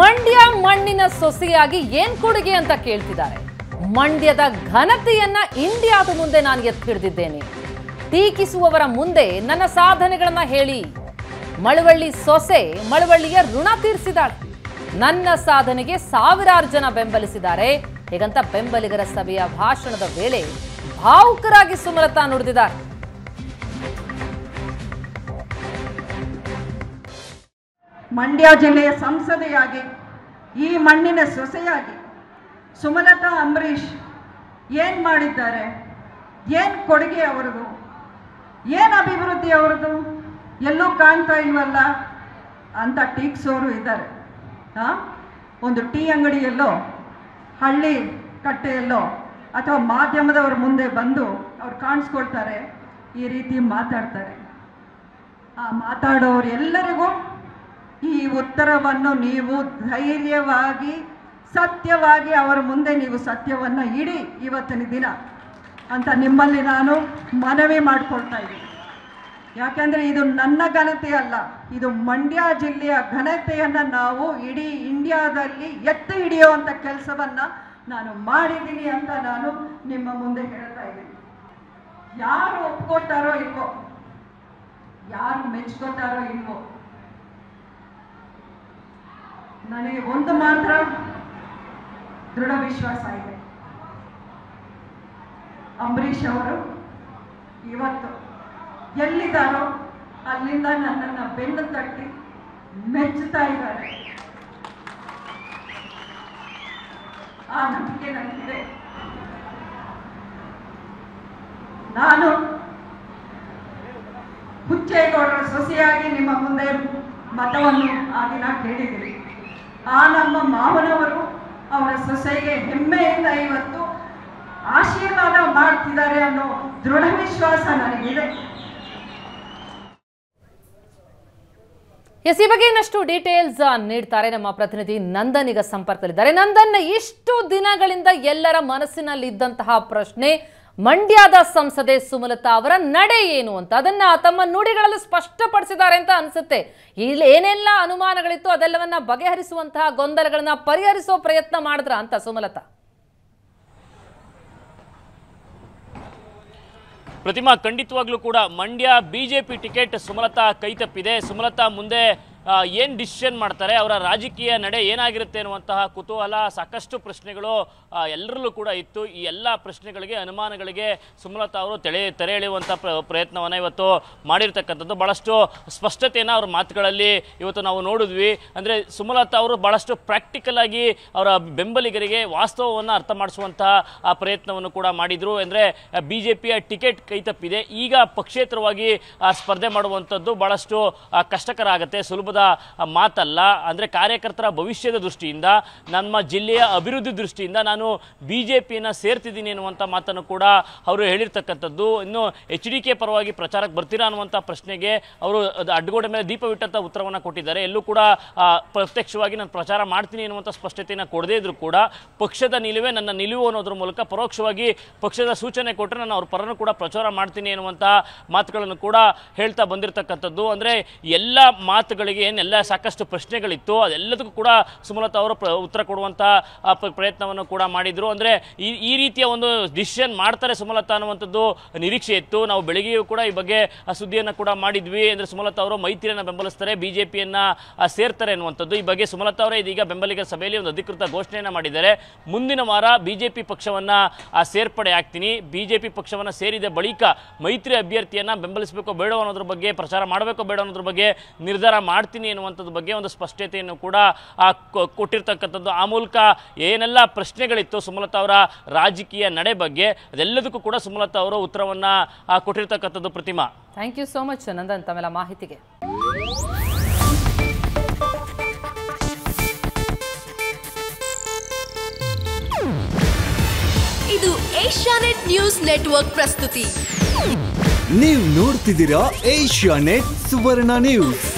ಮಂಡ್ಯ ಮಣ್ಣಿನ ಸೊಸೆಯಾಗಿ ಏನ್ ಕೊಡುಗೆ ಅಂತ ಕೇಳ್ತಿದ್ದಾರೆ. ಮಂಡ್ಯದ ಘನತೆಯನ್ನ ಇಂಡಿಯಾದ ಮುಂದೆ ನಾನು ಎತ್ತಿ ಹಿಡಿದಿದ್ದೇನೆ ಟೀಕಿಸುವವರ ಮುಂದೆ ನನ್ನ ಸಾಧನೆಗಳನ್ನ ಹೇಳಿ. ಮಳವಳ್ಳಿ ಸೊಸೆ ಮಳವಳ್ಳಿಯ ಋಣ ತೀರಿಸಿದಾಳೆ. ನನ್ನ ಸಾಧನೆಗೆ ಸಾವಿರಾರು ಜನ ಬೆಂಬಲಿಸಿದ್ದಾರೆ. ಹೀಗಂತ ಬೆಂಬಲಿಗರ ಸಭೆಯ ಭಾಷಣದ ವೇಳೆ ಭಾವುಕರಾಗಿ ಸುಮಲತಾ ನುಡಿದಿದ್ದಾರೆ. ಮಂಡ್ಯ ಜಿಲ್ಲೆಯ ಸಂಸದೆಯಾಗಿ, ಈ ಮಣ್ಣಿನ ಸೊಸೆಯಾಗಿ ಸುಮಲತಾ ಅಂಬರೀಷ್ ಏನು ಮಾಡಿದ್ದಾರೆ? ಏನು ಕೊಡುಗೆ ಅವರದು? ಏನು ಅಭಿವೃದ್ಧಿ ಅವರದು? ಎಲ್ಲೂ ಕಾಣ್ತಾ ಇಲ್ವಲ್ಲ ಅಂತ ಟೀಕ್ಸೋರು ಇದ್ದಾರೆ. ಹಾಂ? ಒಂದು ಟೀ ಅಂಗಡಿಯಲ್ಲೋ, ಹಳ್ಳಿ ಕಟ್ಟೆಯಲ್ಲೋ, ಅಥವಾ ಮಾಧ್ಯಮದವ್ರ ಮುಂದೆ ಬಂದು ಅವ್ರು ಕಾಣಿಸ್ಕೊಳ್ತಾರೆ, ಈ ರೀತಿ ಮಾತಾಡ್ತಾರೆ. ಆ ಮಾತಾಡೋರು ಎಲ್ಲರಿಗೂ ಈ ಉತ್ತರವನ್ನು ನೀವು ಧೈರ್ಯವಾಗಿ, ಸತ್ಯವಾಗಿ ಅವರ ಮುಂದೆ ನೀವು ಸತ್ಯವನ್ನು ಇಡಿ ಇವತ್ತಿನ ದಿನ ಅಂತ ನಿಮ್ಮಲ್ಲಿ ನಾನು ಮನವಿ ಮಾಡ್ಕೊಳ್ತಾ ಇದ್ದೀನಿ. ಯಾಕೆಂದರೆ ಇದು ನನ್ನ ಘನತೆ ಅಲ್ಲ, ಇದು ಮಂಡ್ಯ ಜಿಲ್ಲೆಯ ಘನತೆಯನ್ನು ನಾವು ಇಡೀ ಇಂಡಿಯಾದಲ್ಲಿ ಎತ್ತಿ ಹಿಡಿಯುವಂಥ ಕೆಲಸವನ್ನು ನಾನು ಮಾಡಿದ್ದೀನಿ ಅಂತ ನಾನು ನಿಮ್ಮ ಮುಂದೆ ಹೇಳ್ತಾ ಇದ್ದೀನಿ. ಯಾರು ಒಪ್ಕೊತಾರೋ ಇಲ್ವೋ, ಯಾರು ಮೆಚ್ಕೋತಾರೋ ಇಲ್ವೋ ನನಗೆ ಒಂದು ಮಾತ್ರ ದೃಢ ವಿಶ್ವಾಸ ಇದೆ. ಅಂಬರೀಷ್ ಅವರು ಇವತ್ತು ಎಲ್ಲಿದ್ದಾರೋ ಅಲ್ಲಿಂದ ನನ್ನನ್ನು ಬೆನ್ನು ತಟ್ಟಿ ಮೆಚ್ಚುತ್ತಾ ಇದ್ದಾರೆ. ಆ ನಂಬಿಕೆ ನನಗಿದೆ. ನಾನು ಹುಚ್ಚೇಗೌಡರ ಸೊಸೆಯಾಗಿ ನಿಮ್ಮ ಮುಂದೆ ಮತವನ್ನು ಆ ದಿನ ಕೇಳಿದ್ದೀರಿ ಆ ನಮ್ಮ ಮಾವನವರು ಅವರ ಸೊಸೆಗೆ ಹೆಮ್ಮೆಯಿಂದ ಇವತ್ತು ಆಶೀರ್ವಾದ ಮಾಡ್ತಿದ್ದಾರೆ ಅನ್ನೋ ದೃಢ ವಿಶ್ವಾಸ ನನಗಿದೆ. ಎಸ್, ಈ ಬಗ್ಗೆ ಇನ್ನಷ್ಟು ಡೀಟೇಲ್ಸ್ ನೀಡ್ತಾರೆ ನಮ್ಮ ಪ್ರತಿನಿಧಿ ನಂದನ್ ಈಗ ಸಂಪರ್ಕದಲ್ಲಿದ್ದಾರೆ. ನಂದನ್, ಇಷ್ಟು ದಿನಗಳಿಂದ ಎಲ್ಲರ ಮನಸ್ಸಿನಲ್ಲಿ ಇದ್ದಂತಹ ಪ್ರಶ್ನೆ ಮಂಡ್ಯದ ಸಂಸದೆ ಸುಮಲತಾ ಅವರ ನಡೆ ಏನು ಅಂತ ಅದನ್ನ ತಮ್ಮ ನುಡಿಗಳಲ್ಲಿ ಸ್ಪಷ್ಟಪಡಿಸಿದ್ದಾರೆ ಅಂತ ಅನ್ಸುತ್ತೆ. ಇಲ್ಲಿ ಏನೆಲ್ಲ ಅನುಮಾನಗಳಿತ್ತು ಅದೆಲ್ಲವನ್ನ ಬಗೆಹರಿಸುವಂತಹ ಗೊಂದಲಗಳನ್ನ ಪರಿಹರಿಸೋ ಪ್ರಯತ್ನ ಮಾಡಿದ್ರ ಅಂತ ಸುಮಲತಾ? ಪ್ರತಿಮಾ ಖಂಡಿತವಾಗ್ಲೂ ಕೂಡ ಮಂಡ್ಯ ಬಿಜೆಪಿ ಟಿಕೆಟ್ ಸುಮಲತಾ ಕೈತಪ್ಪಿದೆ ಸುಮಲತಾ ಮುಂದೆ ಏನ್ ಡಿಸಿಷನ್ ಮಾಡ್ತಾರೆ, ಅವರ ರಾಜಕೀಯ ನಡೆ ಏನಾಗಿರುತ್ತೆ ಅನ್ನುವಂತಹ ಕುತೂಹಲ, ಸಾಕಷ್ಟು ಪ್ರಶ್ನೆಗಳು ಎಲ್ಲರಲ್ಲೂ ಕೂಡ ಇತ್ತು. ಈ ಎಲ್ಲ ಪ್ರಶ್ನೆಗಳಿಗೆ, ಅನುಮಾನಗಳಿಗೆ ಸುಮಲತಾ ಅವರು ತೆಳೆ ತೆರೆ ಎಳೆಯುವಂಥ ಪ್ರ, ಪ್ರಯತ್ನವನ್ನು ಇವತ್ತು ಮಾಡಿರ್ತಕ್ಕಂಥದ್ದು ಭಾಳಷ್ಟು ಸ್ಪಷ್ಟತೆಯನ್ನು ಅವ್ರ ಮಾತುಗಳಲ್ಲಿ ಇವತ್ತು ನಾವು ನೋಡಿದ್ವಿ. ಅಂದರೆ ಸುಮಲತಾ ಅವರು ಭಾಳಷ್ಟು ಪ್ರಾಕ್ಟಿಕಲ್ ಆಗಿ ಅವರ ಬೆಂಬಲಿಗರಿಗೆ ವಾಸ್ತವವನ್ನು ಅರ್ಥ ಮಾಡಿಸುವಂತಹ, ಆ, ಪ್ರಯತ್ನವನ್ನು ಕೂಡ ಮಾಡಿದ್ರು. ಅಂದರೆ ಬಿ ಜೆ ಪಿಯ ಟಿಕೆಟ್ ಕೈ ತಪ್ಪಿದೆ. ಈಗ ಪಕ್ಷೇತರವಾಗಿ ಸ್ಪರ್ಧೆ ಮಾಡುವಂಥದ್ದು ಭಾಳಷ್ಟು ಕಷ್ಟಕರ ಆಗುತ್ತೆ. ಸುಲಭದ ಆ, ಮಾತಲ್ಲ ಅಂದರೆ ಕಾರ್ಯಕರ್ತರ ಭವಿಷ್ಯದ ದೃಷ್ಟಿಯಿಂದ ನಮ್ಮ ಜಿಲ್ಲೆಯ ಅಭಿವೃದ್ಧಿ ದೃಷ್ಟಿಯಿಂದ ನಾನು ಬಿ ಜೆ ಪಿಯನ್ನು ಸೇರ್ತಿದ್ದೀನಿ ಅನ್ನುವಂಥ ಮಾತನ್ನು ಕೂಡ ಅವರು ಹೇಳಿರ್ತಕ್ಕಂಥದ್ದು. ಇನ್ನು ಎಚ್ ಡಿ ಕೆ ಪರವಾಗಿ ಪ್ರಚಾರಕ್ಕೆ ಬರ್ತೀರಾ ಅನ್ನುವಂಥ ಪ್ರಶ್ನೆಗೆ ಅವರು ಅಡ್ಡಗೋಡೆ ಮೇಲೆ ದೀಪವಿಟ್ಟಂಥ ಉತ್ತರವನ್ನು ಕೊಟ್ಟಿದ್ದಾರೆ. ಎಲ್ಲೂ ಕೂಡ ಪ್ರತ್ಯಕ್ಷವಾಗಿ ನಾನು ಪ್ರಚಾರ ಮಾಡ್ತೀನಿ ಅನ್ನುವಂಥ ಸ್ಪಷ್ಟತೆಯನ್ನು ಕೊಡದೇ ಇದ್ರೂ ಕೂಡ ಪಕ್ಷದ ನಿಲುವೇ ನನ್ನ ನಿಲುವು ಅನ್ನೋದ್ರ ಮೂಲಕ ಪರೋಕ್ಷವಾಗಿ ಪಕ್ಷದ ಸೂಚನೆ ಕೊಟ್ಟರೆ ನಾನು ಅವ್ರ ಪರನೂ ಕೂಡ ಪ್ರಚಾರ ಮಾಡ್ತೀನಿ ಅನ್ನುವಂಥ ಮಾತುಗಳನ್ನು ಕೂಡ ಹೇಳ್ತಾ ಬಂದಿರತಕ್ಕಂಥದ್ದು. ಅಂದರೆ ಎಲ್ಲ ಮಾತುಗಳಿಗೆ ಏನೆಲ್ಲ ಸಾಕಷ್ಟು ಪ್ರಶ್ನೆಗಳಿತ್ತು ಅದೆಲ್ಲದಕ್ಕೂ ಕೂಡ ಸುಮಲತಾ ಅವರು ಉತ್ತರ ಕೊಡುವಂಥ ಪ್ರಯತ್ನವನ್ನು ಕೂಡ ಮಾಡಿದರು. ಅಂದರೆ ಈ ರೀತಿಯ ಒಂದು ಡಿಸಿಷನ್ ಮಾಡ್ತಾರೆ ಸುಮಲತಾ ಅನ್ನುವಂಥದ್ದು ನಿರೀಕ್ಷೆ ಇತ್ತು. ನಾವು ಬೆಳಗ್ಗೆಯೂ ಕೂಡ ಈ ಬಗ್ಗೆ ಸುದ್ದಿಯನ್ನು ಕೂಡ ಮಾಡಿದ್ವಿ. ಅಂದರೆ ಸುಮಲತಾ ಅವರು ಮೈತ್ರಿಯನ್ನು ಬೆಂಬಲಿಸ್ತಾರೆ ಬಿ ಜೆ ಸೇರ್ತಾರೆ ಅನ್ನುವಂಥದ್ದು. ಈ ಬಗ್ಗೆ ಸುಮಲತಾ ಅವರೇ ಇದೀಗ ಬೆಂಬಲಿಗರ ಸಭೆಯಲ್ಲಿ ಒಂದು ಅಧಿಕೃತ ಘೋಷಣೆಯನ್ನು ಮಾಡಿದ್ದಾರೆ. ಮುಂದಿನ ವಾರ ಬಿ ಜೆ ಪಿ ಸೇರ್ಪಡೆ ಆಗ್ತೀನಿ. ಬಿ ಜೆ ಪಿ ಪಕ್ಷವನ್ನು ಸೇರಿದ ಬಳಿಕ ಮೈತ್ರಿ ಅಭ್ಯರ್ಥಿಯನ್ನು ಬೆಂಬಲಿಸಬೇಕು ಬೇಡ ಅನ್ನೋದ್ರ ಬಗ್ಗೆ, ಪ್ರಚಾರ ಮಾಡಬೇಕು ಬೇಡ ಅನ್ನೋದ್ರ ಬಗ್ಗೆ ನಿರ್ಧಾರ ಮಾಡ್ತೀನಿ. ಅನ್ನುವಂಥದ್ದು ಬಗ್ಗೆ ಒಂದು ಸ್ಪಷ್ಟತೆಯನ್ನು ಕೂಡ ಆ, ಕೊ- ಕೊಟ್ಟಿರ್ತಕ್ಕಂಥದ್ದು. ಆ ಮೂಲಕ ಏನೆಲ್ಲ ಪ್ರಶ್ನೆಗಳಿತ್ತು ಸುಮಲತಾ ಅವರ ರಾಜಕೀಯ ನಡೆ ಬಗ್ಗೆ ಅದೆಲ್ಲದಕ್ಕೂ ಕೂಡ ಸುಮಲತಾ ಅವರು ಉತ್ತರವನ್ನು ಕೊಟ್ಟಿರ್ತಕ್ಕಂಥದ್ದು Pratima. Thank you so much Nandan ತಮ್ಮೆಲ್ಲ ಮಾಹಿತಿಗೆ. ಇದು ಏಷ್ಯಾನೆಟ್ ನ್ಯೂಸ್ ನೆಟ್ವರ್ಕ್ ಪ್ರಸ್ತುತಿ. ನೀವು ನೋಡ್ತಿದ್ದೀರಾ ಏಷ್ಯಾ ನೆಟ್ ಸುವರ್ಣ ನ್ಯೂಸ್.